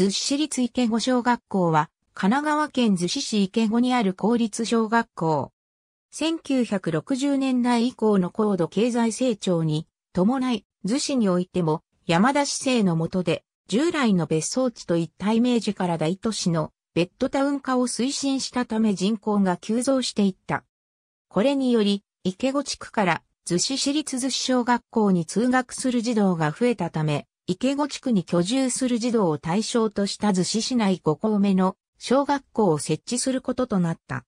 逗子市立池子小学校は、神奈川県逗子市池子にある公立小学校。1960年代以降の高度経済成長に伴い、逗子においても山田市政の下で従来の別荘地といったイメージから大都市のベッドタウン化を推進したため人口が急増していった。これにより、池子地区から逗子市立逗子小学校に通学する児童が増えたため、池子地区に居住する児童を対象とした逗子市内5校目の小学校を設置することとなった。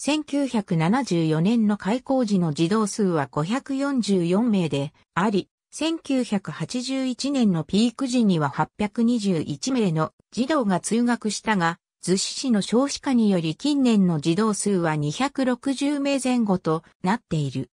1974年の開校時の児童数は544名であり、1981年のピーク時には821名の児童が通学したが、逗子市の少子化により近年の児童数は260名前後となっている。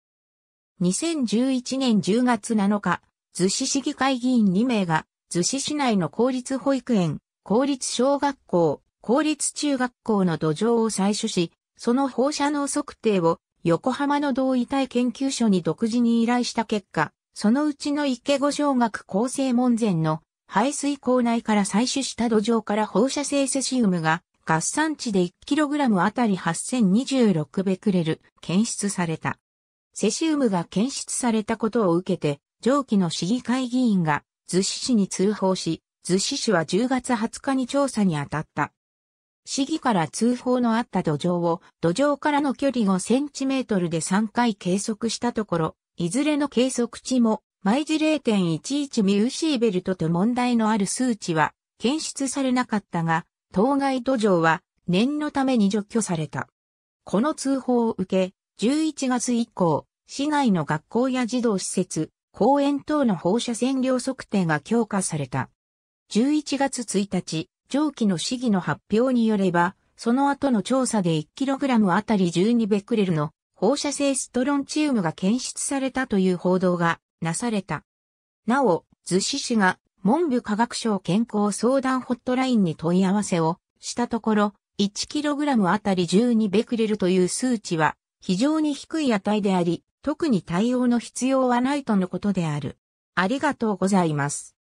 2011年10月7日、逗子市議会議員2名が、逗子市内の公立保育園、公立小学校、公立中学校の土壌を採取し、その放射能測定を横浜の同意体研究所に独自に依頼した結果、そのうちの池子小学厚生門前の排水口内から採取した土壌から放射性セシウムが合算値で 1kg あたり8026ベクレル検出された。セシウムが検出されたことを受けて、上記の市議会議員が逗子市に通報し、逗子市は10月20日に調査に当たった。市議から通報のあった土壌を土壌からの距離5センチメートルで3回計測したところ、いずれの計測値も毎時0.11ミューシーベルトと問題のある数値は検出されなかったが、当該土壌は念のために除去された。この通報を受け、11月以降、市内の学校や児童施設、公園等の放射線量測定が強化された。11月1日、上記の市議の発表によれば、その後の調査で 1kg あたり12ベクレルの放射性ストロンチウムが検出されたという報道がなされた。なお、逗子市が文部科学省健康相談ホットラインに問い合わせをしたところ、1kg あたり12ベクレルという数値は非常に低い値であり、特に対応の必要はないとのことである。ありがとうございます。